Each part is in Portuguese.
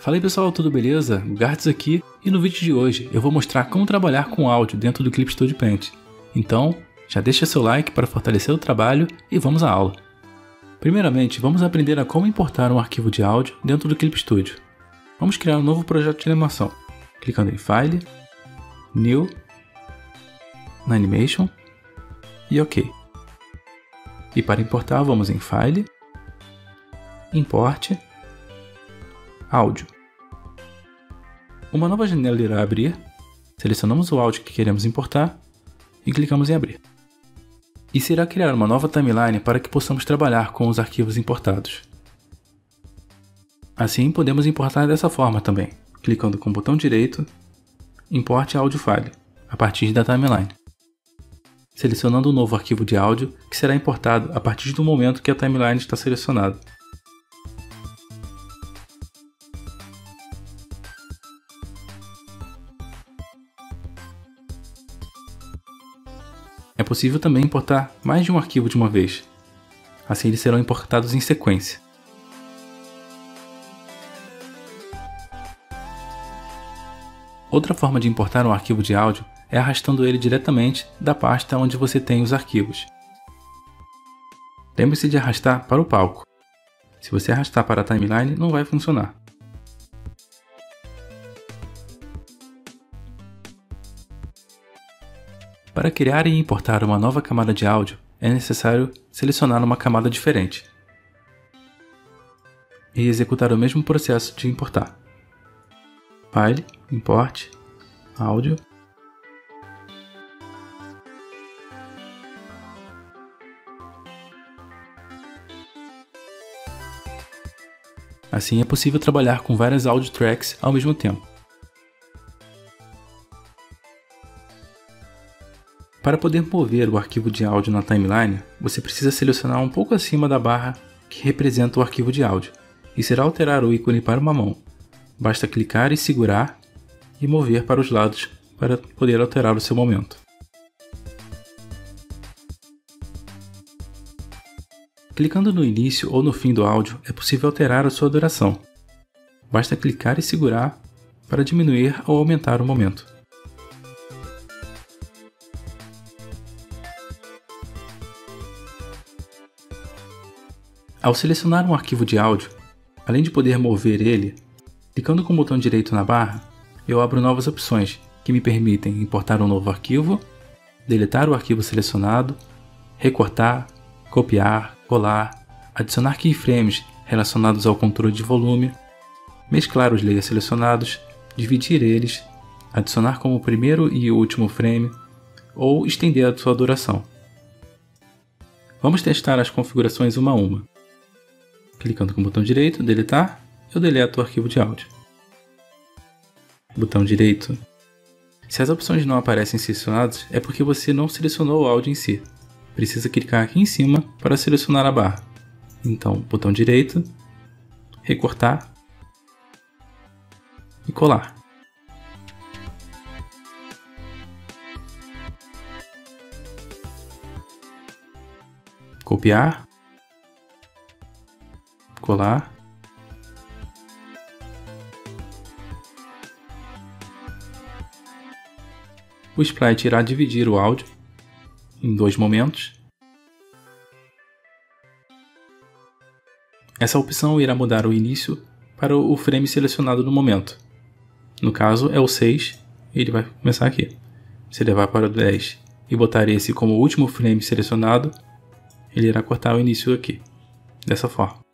Fala aí pessoal, tudo beleza? Gartz aqui e no vídeo de hoje eu vou mostrar como trabalhar com áudio dentro do Clip Studio Paint. Então, já deixa seu like para fortalecer o trabalho e vamos à aula. Primeiramente, vamos aprender a como importar um arquivo de áudio dentro do Clip Studio. Vamos criar um novo projeto de animação, clicando em File, New, na Animation e OK. E para importar, vamos em File, Import, Áudio. Uma nova janela irá abrir, selecionamos o áudio que queremos importar e clicamos em Abrir. E será criar uma nova timeline para que possamos trabalhar com os arquivos importados. Assim, podemos importar dessa forma também, clicando com o botão direito, Importe Audio File, a partir da timeline. Selecionando um novo arquivo de áudio que será importado a partir do momento que a timeline está selecionada. É possível também importar mais de um arquivo de uma vez. Assim eles serão importados em sequência. Outra forma de importar um arquivo de áudio é arrastando ele diretamente da pasta onde você tem os arquivos. Lembre-se de arrastar para o palco. Se você arrastar para a timeline, não vai funcionar. Para criar e importar uma nova camada de áudio, é necessário selecionar uma camada diferente e executar o mesmo processo de importar. File, Import, Áudio. Assim é possível trabalhar com várias audio tracks ao mesmo tempo. Para poder mover o arquivo de áudio na timeline, você precisa selecionar um pouco acima da barra que representa o arquivo de áudio, e será alterar o ícone para uma mão. Basta clicar e segurar e mover para os lados para poder alterar o seu momento. Clicando no início ou no fim do áudio é possível alterar a sua duração. Basta clicar e segurar para diminuir ou aumentar o momento. Ao selecionar um arquivo de áudio, além de poder mover ele, clicando com o botão direito na barra, eu abro novas opções que me permitem importar um novo arquivo, deletar o arquivo selecionado, recortar, copiar, colar, adicionar keyframes relacionados ao controle de volume, mesclar os layers selecionados, dividir eles, adicionar como primeiro e último frame ou estender a sua duração. Vamos testar as configurações uma a uma. Clicando com o botão direito, deletar, eu deleto o arquivo de áudio. Botão direito. Se as opções não aparecem selecionadas, é porque você não selecionou o áudio em si. Precisa clicar aqui em cima para selecionar a barra. Então, botão direito, recortar e colar. Copiar colar. O sprite irá dividir o áudio em dois momentos. Essa opção irá mudar o início para o frame selecionado no momento. No caso é o 6, ele vai começar aqui. Se levar para o 10 e botar esse como último frame selecionado, ele irá cortar o início aqui, dessa forma.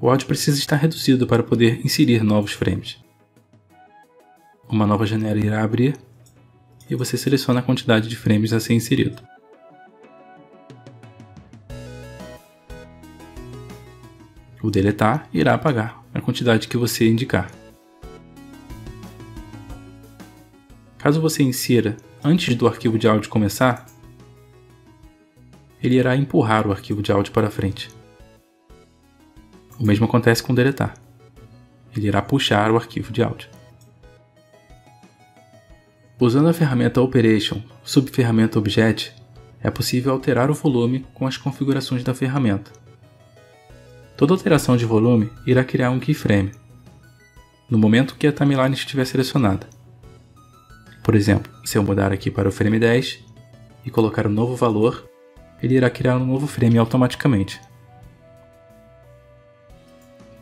O áudio precisa estar reduzido para poder inserir novos frames. Uma nova janela irá abrir e você seleciona a quantidade de frames a ser inserido. O deletar irá apagar a quantidade que você indicar. Caso você insira antes do arquivo de áudio começar, ele irá empurrar o arquivo de áudio para frente. O mesmo acontece com deletar. Ele irá puxar o arquivo de áudio. Usando a ferramenta Operation subferramenta Object, é possível alterar o volume com as configurações da ferramenta. Toda alteração de volume irá criar um keyframe, no momento que a timeline estiver selecionada. Por exemplo, se eu mudar aqui para o frame 10 e colocar um novo valor, ele irá criar um novo frame automaticamente.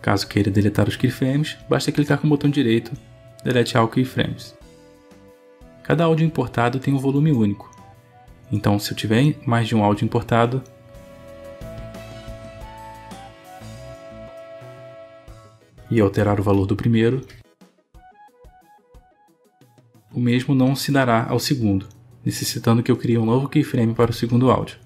Caso queira deletar os keyframes, basta clicar com o botão direito Delete All Keyframes. Cada áudio importado tem um volume único, então se eu tiver mais de um áudio importado, e alterar o valor do primeiro, o mesmo não se dará ao segundo, necessitando que eu crie um novo keyframe para o segundo áudio.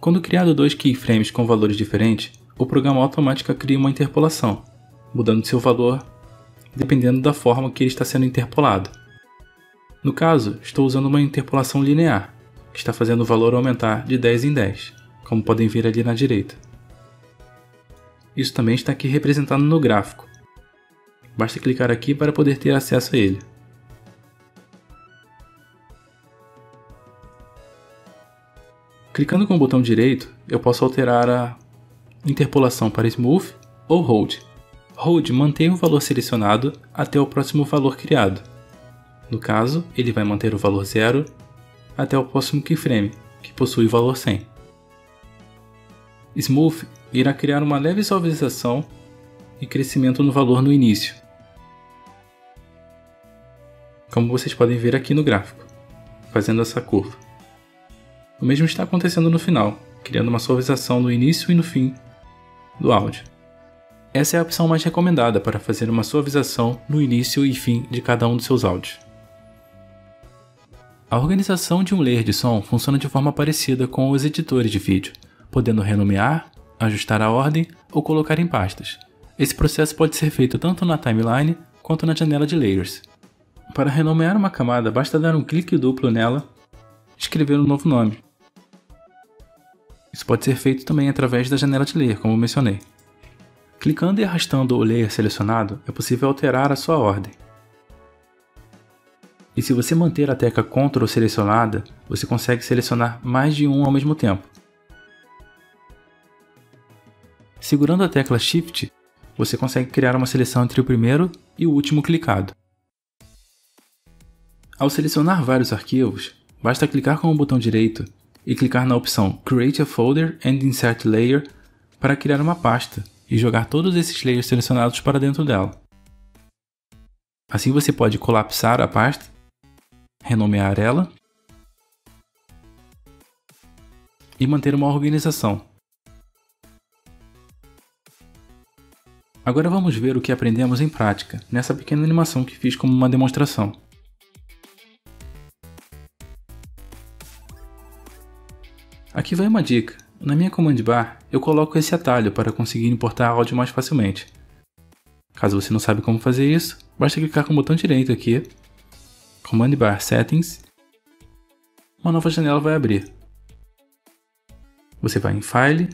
Quando criado dois keyframes com valores diferentes, o programa automaticamente cria uma interpolação, mudando seu valor dependendo da forma que ele está sendo interpolado. No caso, estou usando uma interpolação linear, que está fazendo o valor aumentar de 10 em 10, como podem ver ali na direita. Isso também está aqui representado no gráfico. Basta clicar aqui para poder ter acesso a ele. Clicando com o botão direito, eu posso alterar a interpolação para Smooth ou Hold. Hold mantém o valor selecionado até o próximo valor criado. No caso, ele vai manter o valor 0 até o próximo keyframe, que possui o valor 100. Smooth irá criar uma leve suavização e crescimento no valor no início, como vocês podem ver aqui no gráfico, fazendo essa curva. O mesmo está acontecendo no final, criando uma suavização no início e no fim do áudio. Essa é a opção mais recomendada para fazer uma suavização no início e fim de cada um dos seus áudios. A organização de um layer de som funciona de forma parecida com os editores de vídeo, podendo renomear, ajustar a ordem ou colocar em pastas. Esse processo pode ser feito tanto na timeline quanto na janela de layers. Para renomear uma camada, basta dar um clique duplo nela e escrever um novo nome. Isso pode ser feito também através da janela de layer, como mencionei. Clicando e arrastando o layer selecionado, é possível alterar a sua ordem. E se você manter a tecla Ctrl selecionada, você consegue selecionar mais de um ao mesmo tempo. Segurando a tecla Shift, você consegue criar uma seleção entre o primeiro e o último clicado. Ao selecionar vários arquivos, basta clicar com o botão direito e clicar na opção Create a Folder and Insert Layer para criar uma pasta e jogar todos esses layers selecionados para dentro dela. Assim você pode colapsar a pasta, renomear ela e manter uma organização. Agora vamos ver o que aprendemos em prática nessa pequena animação que fiz como uma demonstração. Aqui vai uma dica. Na minha command bar, eu coloco esse atalho para conseguir importar áudio mais facilmente. Caso você não sabe como fazer isso, basta clicar com o botão direito aqui, Command Bar Settings, uma nova janela vai abrir. Você vai em File,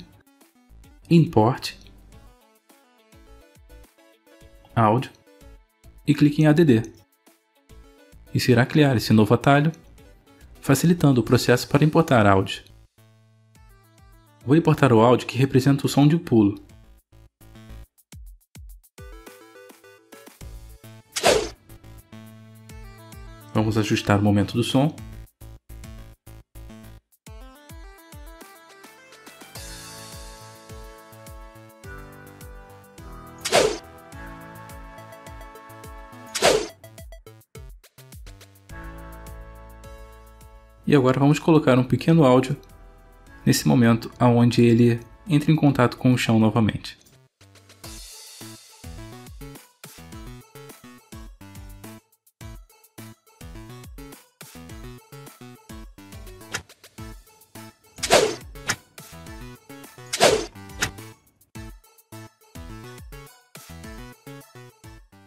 Import, Áudio e clique em ADD. Isso irá criar esse novo atalho, facilitando o processo para importar áudio. Vou importar o áudio que representa o som de pulo. Vamos ajustar o momento do som. E agora vamos colocar um pequeno áudio nesse momento aonde ele entra em contato com o chão novamente.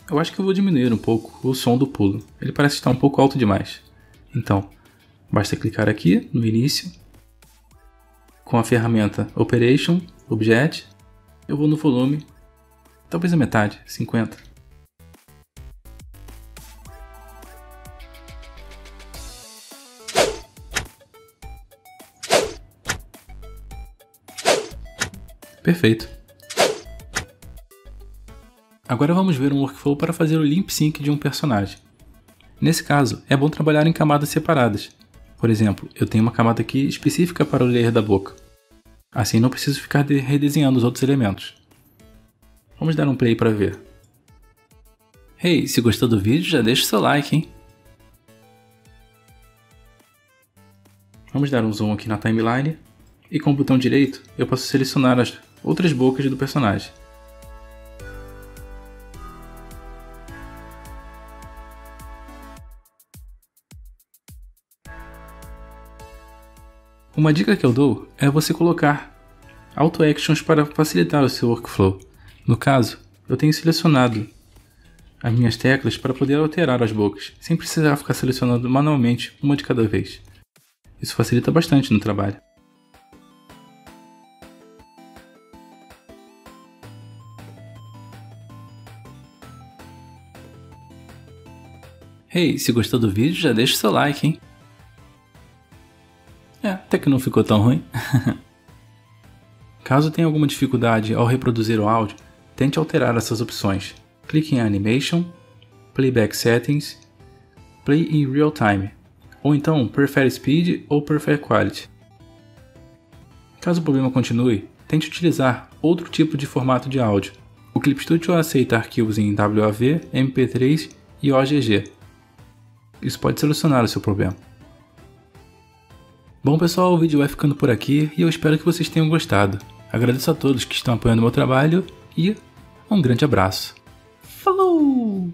Eu acho que eu vou diminuir um pouco o som do pulo. Ele parece estar um pouco alto demais. Então, basta clicar aqui no início com a ferramenta Operation, Object, eu vou no volume, talvez a metade, 50. Perfeito. Agora vamos ver um workflow para fazer o limp sync de um personagem. Nesse caso, é bom trabalhar em camadas separadas, por exemplo, eu tenho uma camada aqui específica para o layer da boca. Assim não preciso ficar redesenhando os outros elementos. Vamos dar um play para ver. Hey, se gostou do vídeo, já deixa o seu like, hein? Vamos dar um zoom aqui na timeline e com o botão direito eu posso selecionar as outras bocas do personagem. Uma dica que eu dou é você colocar auto actions para facilitar o seu workflow. No caso, eu tenho selecionado as minhas teclas para poder alterar as bocas, sem precisar ficar selecionando manualmente uma de cada vez. Isso facilita bastante no trabalho. Hey, se gostou do vídeo, já deixa o seu like, hein? Até que não ficou tão ruim. Caso tenha alguma dificuldade ao reproduzir o áudio, tente alterar essas opções. Clique em Animation, Playback Settings, Play in Real Time, ou então Prefer Speed ou Prefer Quality. Caso o problema continue, tente utilizar outro tipo de formato de áudio. O Clip Studio aceita arquivos em WAV, MP3 e OGG. Isso pode solucionar o seu problema. Bom pessoal, o vídeo vai ficando por aqui e eu espero que vocês tenham gostado. Agradeço a todos que estão apoiando meu trabalho e um grande abraço. Falou!